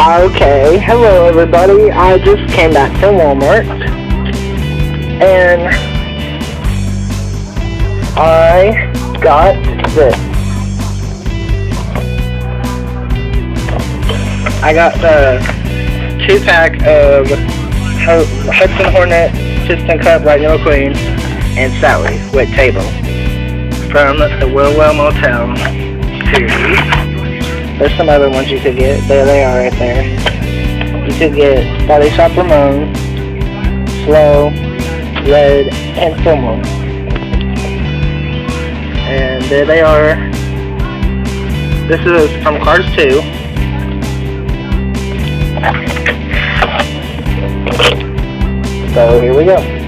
Okay, hello everybody. I just came back from Walmart and I got this. I got the two pack of Hudson Hornet Piston Cup Lightning McQueen and Sally with table from the Wheel Well Motel series. There's some other ones you could get. There they are right there. You could get Body Shop Ramon, Slow, Red, and Fillmore. And there they are. This is from Cars 2. So here we go.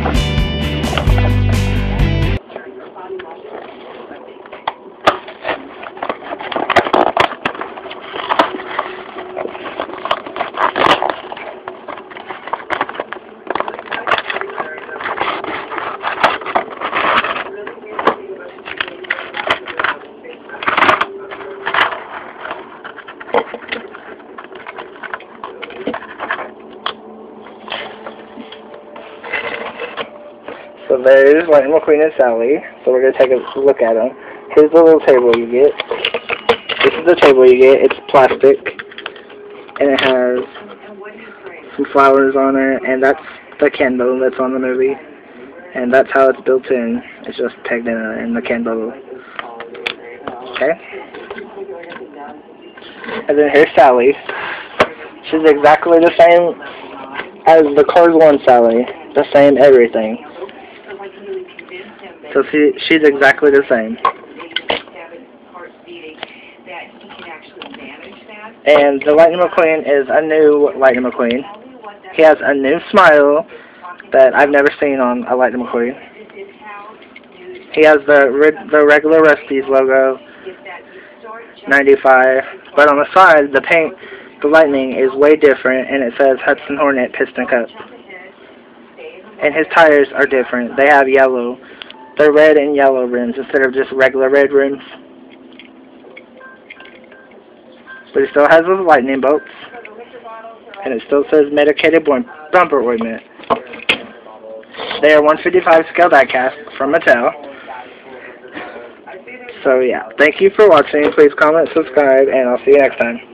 So there's Lightning McQueen and Sally. So we're going to take a look at them. Here's the little table you get. This is the table you get. It's plastic. And it has some flowers on it. And that's the candle that's on the movie. And that's how it's built in. It's just pegged in, uh, in the candle. Okay? And then here's Sally. She's exactly the same as the Cars 1 Sally. The same everything. So she, she's exactly the same. And the Lightning McQueen is a new Lightning McQueen. He has a new smile that I've never seen on a Lightning McQueen. He has the the regular Rust-eze logo, 95, but on the side, the paint, the Lightning is way different, and it says Hudson Hornet Piston Cup. And his tires are different. They have yellow they're red and yellow rims instead of just regular red rims. But it still has those lightning bolts. And it still says medicated bumper ointment. They are 155 scale diecast from Mattel. So yeah, thank you for watching. Please comment, subscribe, and I'll see you next time.